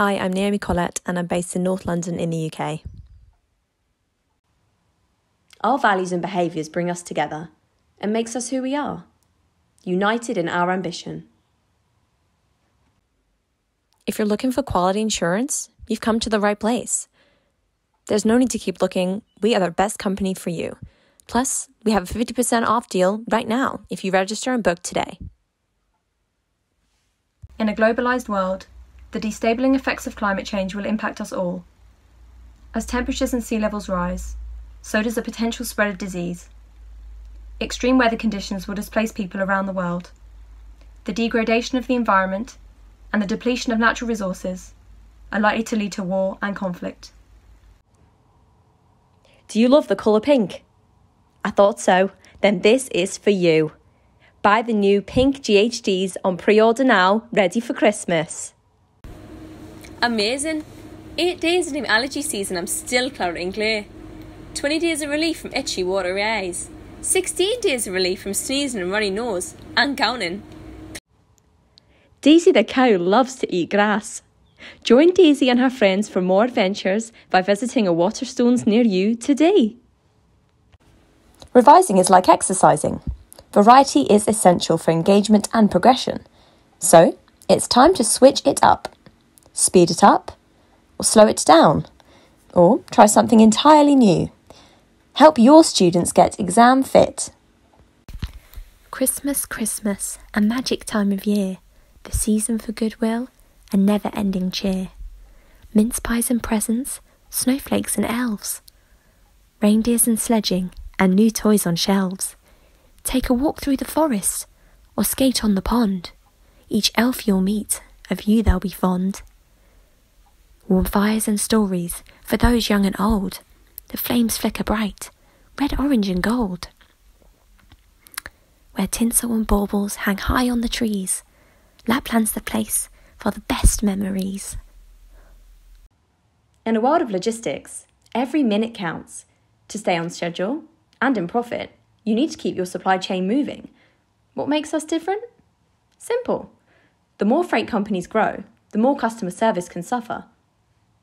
Hi, I'm Naomi Colette and I'm based in North London in the UK. Our values and behaviours bring us together and makes us who we are, united in our ambition. If you're looking for quality insurance, you've come to the right place. There's no need to keep looking, we are the best company for you. Plus, we have a 50% off deal right now if you register and book today. In a globalised world, the destabling effects of climate change will impact us all. As temperatures and sea levels rise, so does the potential spread of disease. Extreme weather conditions will displace people around the world. The degradation of the environment and the depletion of natural resources are likely to lead to war and conflict. Do you love the colour pink? I thought so. Then this is for you. Buy the new pink GHDs on pre order now, ready for Christmas. Amazing! 8 days into allergy season, I'm still Claritin clear. 20 days of relief from itchy, watery eyes. 16 days of relief from sneezing and runny nose, and counting. Daisy the cow loves to eat grass. Join Daisy and her friends for more adventures by visiting a Waterstones near you today. Revising is like exercising. Variety is essential for engagement and progression. So, it's time to switch it up. Speed it up, or slow it down, or try something entirely new. Help your students get exam fit. Christmas, Christmas, a magic time of year, the season for goodwill and never ending cheer. Mince pies and presents, snowflakes and elves, reindeers and sledging, and new toys on shelves. Take a walk through the forest or skate on the pond. Each elf you'll meet, of you they'll be fond. Warm fires and stories for those young and old. The flames flicker bright, red, orange, and gold. Where tinsel and baubles hang high on the trees, Lapland's the place for the best memories. In a world of logistics, every minute counts. To stay on schedule and in profit, you need to keep your supply chain moving. What makes us different? Simple. The more freight companies grow, the more customer service can suffer.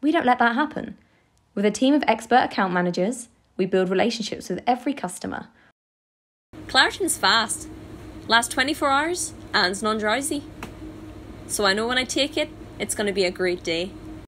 We don't let that happen. With a team of expert account managers, we build relationships with every customer. Claritin's fast. lasts 24 hours and non drowsy. So I know when I take it, it's going to be a great day.